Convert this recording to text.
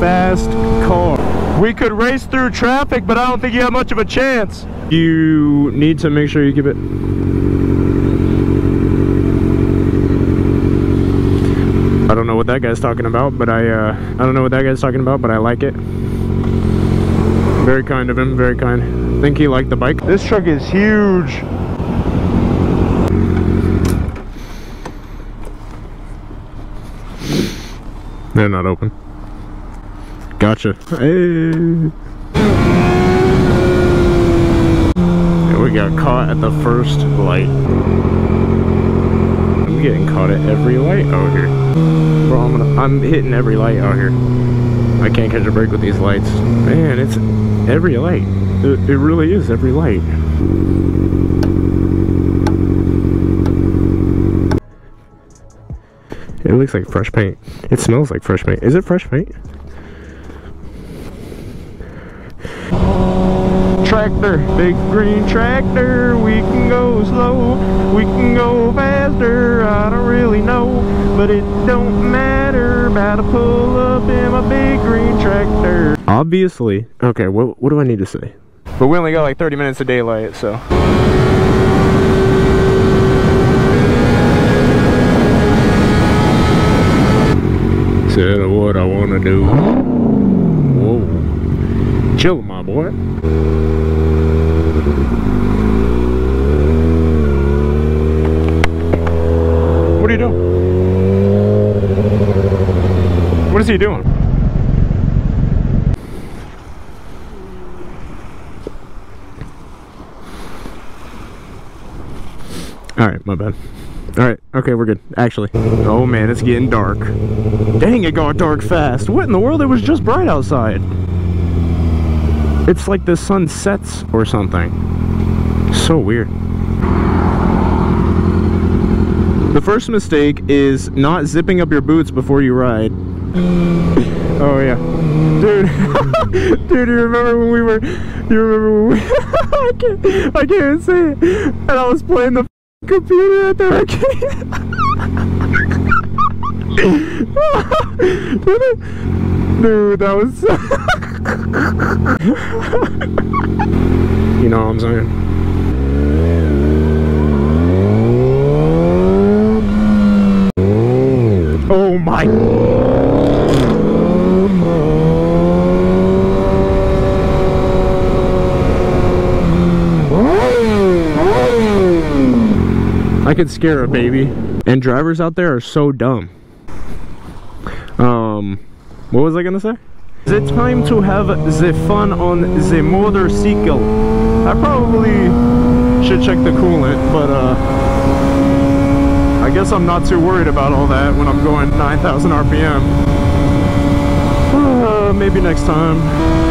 fast car. We could race through traffic, but I don't think you have much of a chance. You need to make sure you keep it. I don't know what that guy's talking about, but I, uh, I don't know what that guy's talking about, but I like it. Very kind of him, very kind. I think he liked the bike. This truck is huge. They're not open. Gotcha. Hey. And we got caught at the first light. I'm getting caught at every light out here. Bro, I'm gonna I'm hitting every light out here. I can't catch a break with these lights. Man, it's every light. It, it really is every light. It looks like fresh paint. It smells like fresh paint. Is it fresh paint? Tractor, big green tractor, we can go slow, we can go faster, I don't really know, but it don't matter, about to pull up in my big green tractor. Obviously, okay, what, what do I need to say? But we only got like 30 minutes of daylight, so. Said what I want to do. Whoa. Chill, my boy. What are you doing? What is he doing? Alright, my bad. Alright, okay, we're good. Actually. Oh man, it's getting dark. Dang, it got dark fast. What in the world? It was just bright outside. It's like the sun sets or something. So weird. The first mistake is not zipping up your boots before you ride. Oh yeah. Dude, dude, you remember when we were, you remember when we, I can't, I can't say it. And I was playing the computer at the arcade. Dude, that was You know what I'm saying? Oh my I could scare a baby. And drivers out there are so dumb. Um, what was I gonna say? The time to have the fun on the motorcycle. I probably should check the coolant, but uh, I guess I'm not too worried about all that when I'm going 9,000 RPM. Uh, maybe next time.